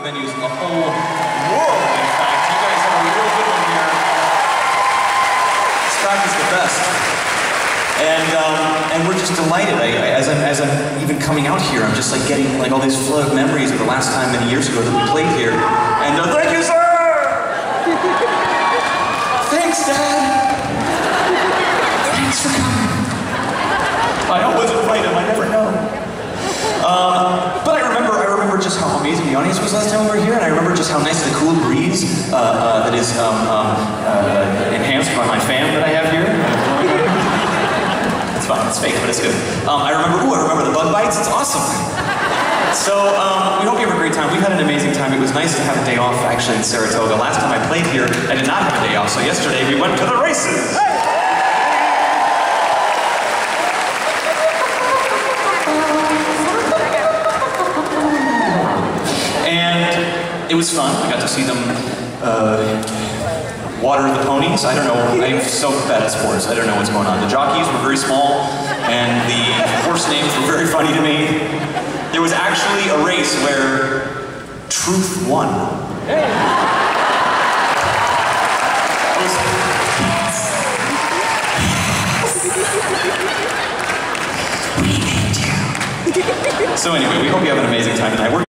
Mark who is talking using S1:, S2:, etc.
S1: venues in the whole world, in fact. You guys have a real good one here. Scott is the best. And, um, and we're just delighted. I, I, as, I'm, as I'm even coming out here, I'm just like getting like all these flood of memories of the last time many years ago that we played here. And uh, thank you, sir! Thanks, Dad! Thanks for coming. I always invite him, I never know. Um, but I remember, I remember just the was last time we were here, and I remember just how nice the cool breeze uh, uh, that is um, um, uh, enhanced by my fan that I have here. it's fine, it's fake, but it's good. Um, I remember, ooh, I remember the bug bites. It's awesome. So um, we hope you have a great time. We've had an amazing time. It was nice to have a day off actually in Saratoga. Last time I played here, I did not have a day off. So yesterday we went to the races. And it was fun. I got to see them uh, water the ponies. I don't know. I'm so bad at sports. I don't know what's going on. The jockeys were very small, and the horse names were very funny to me. There was actually a race where Truth won. So anyway, we hope you have an amazing time tonight. We're